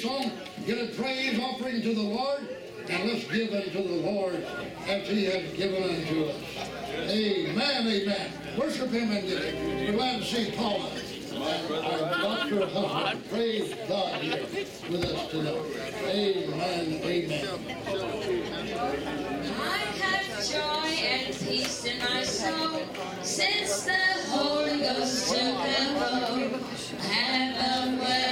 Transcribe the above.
song, get a praise offering to the Lord, and let's give unto the Lord as He has given unto us. Amen, amen. Worship Him and give it. We're glad to see Paula our doctor husband. Praise God here with us tonight. Amen, amen. I have joy and peace in my soul since the Holy Ghost took a hold. Have a well